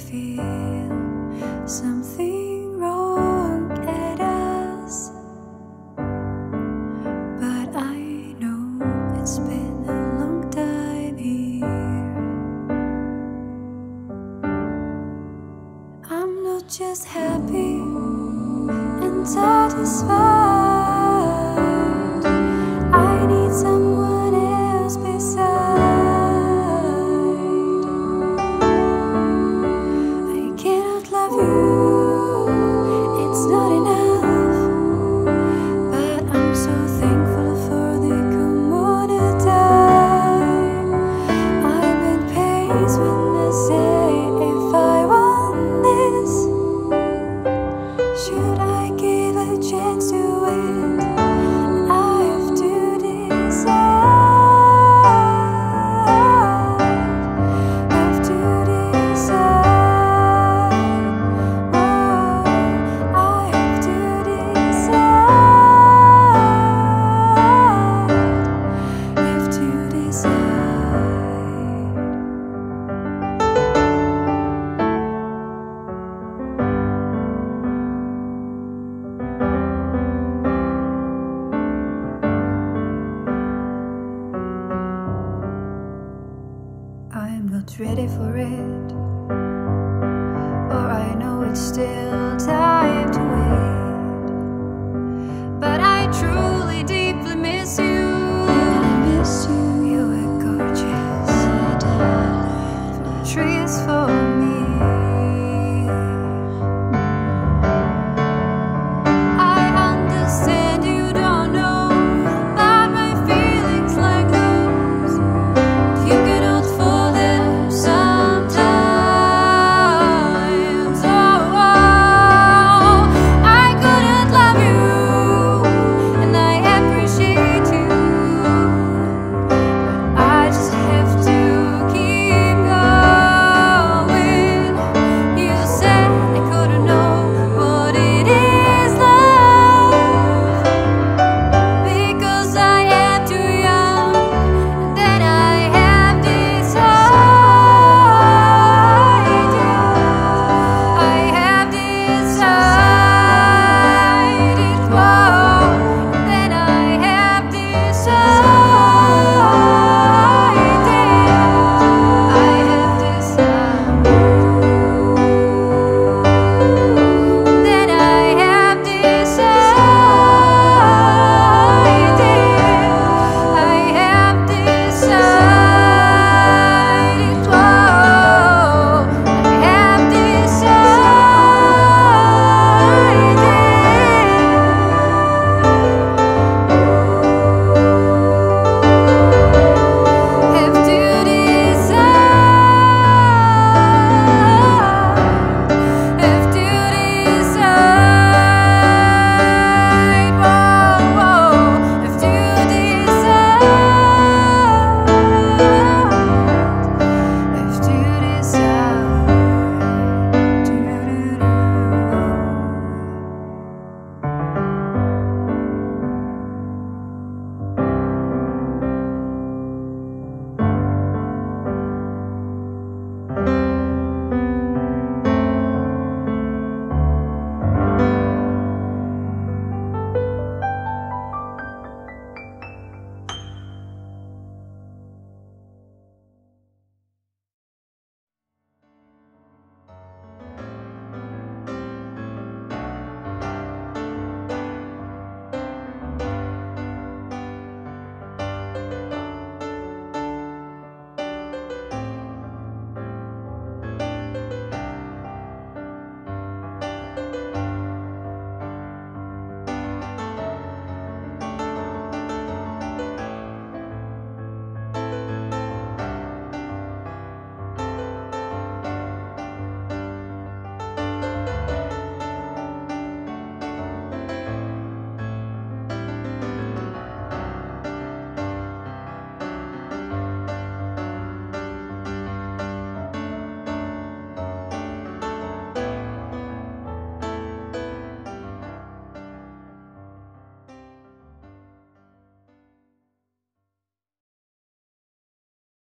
feel something wrong at us. But I know it's been a long time here. I'm not just happy and satisfied.